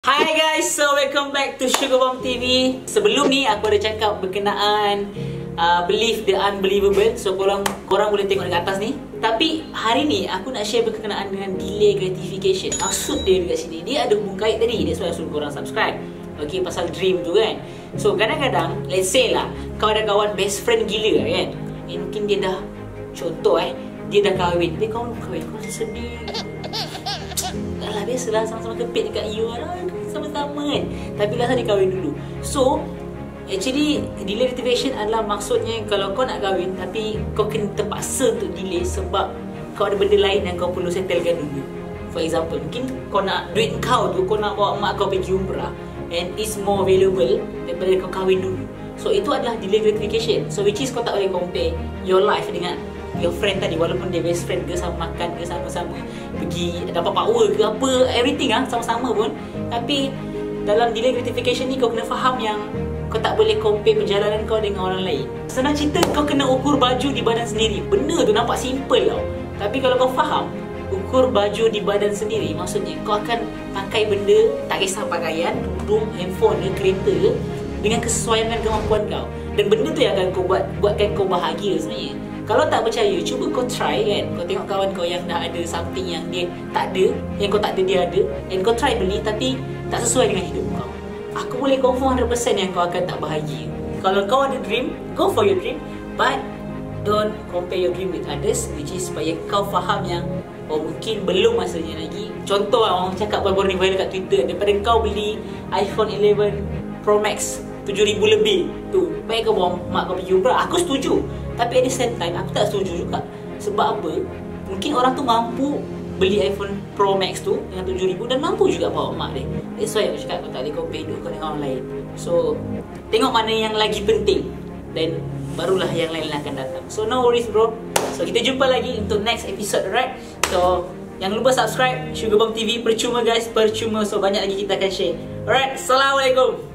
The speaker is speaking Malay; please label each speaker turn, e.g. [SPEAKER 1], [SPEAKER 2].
[SPEAKER 1] Hi guys, so welcome back to Sugar Bomb TV. Sebelum ni aku ada cakap berkenaan uh, believe the unbelievable. So korang korang boleh tengok dekat atas ni. Tapi hari ni aku nak share berkenaan dengan delay gratification. Maksud dia dekat sini, dia ada hubung kait tadi. That's why aku suruh korang subscribe. Okay, pasal dream tu kan. So kadang-kadang, let's say lah, kau ada kawan best friend gila kan. Eh, mungkin dia dah, contoh eh, dia dah kahwin. Dia kau kahwin, kau sedih. Alah biasalah sama-sama kepit dekat you. Lah sama-sama kan? Tapi lah dia kahwin dulu. So Actually delay activation adalah maksudnya Kalau kau nak kahwin Tapi kau kena terpaksa untuk delay Sebab kau ada benda lain yang kau perlu settlekan dulu. For example Mungkin kau nak duit kau tu Kau nak bawa mak kau pergi umrah And it's more valuable Daripada kau kahwin dulu. So itu adalah delay gratification. So which is kau tak boleh compare Your life dengan your friend tadi walaupun dia best friend ke sama makan ke sama-sama pergi dapat power ke apa everything ah sama-sama pun. Tapi dalam delay gratification ni kau kena faham yang kau tak boleh compare perjalanan kau dengan orang lain. Senang cerita kau kena ukur baju di badan sendiri. Benda tu nampak simple tau. Tapi kalau kau faham ukur baju di badan sendiri maksudnya kau akan pakai benda tak kisah pakaian tudung handphone ke kereta ke dengan kesesuaian dan kemampuan kau. Dan benda tu yang akan kau buat buatkan kau bahagia sebenarnya kalau tak percaya, cuba kau try kan. Kau tengok kawan kau yang dah ada something yang dia tak ada Yang kau tak ada, dia ada. And kau try beli tapi tak sesuai dengan hidup kau. Aku boleh confirm 100% yang kau akan tak bahagia. Kalau kau ada dream, go for your dream. But don't compare your dream with others Which is supaya kau faham yang Oh mungkin belum masanya lagi. Contoh lah orang cakap baru-baru ni viral kat Twitter Daripada kau beli iPhone 11 Pro Max 7000 lebih tu. Baik kau bawa mak kau pergi umrah aku setuju tapi at the same time aku tak setuju juga. Sebab apa? Mungkin orang tu mampu beli iPhone Pro Max tu dengan 7000 dan mampu juga bawa mak dia. That's why aku cakap kau tak boleh compare hidup kau dengan orang lain. So tengok mana yang lagi penting. Dan barulah yang lain akan datang. So no worries bro. So kita jumpa lagi untuk next episode alright? So Jangan lupa subscribe Sugar Bomb TV Percuma guys. Percuma. So banyak lagi kita akan share. Alright? Assalamualaikum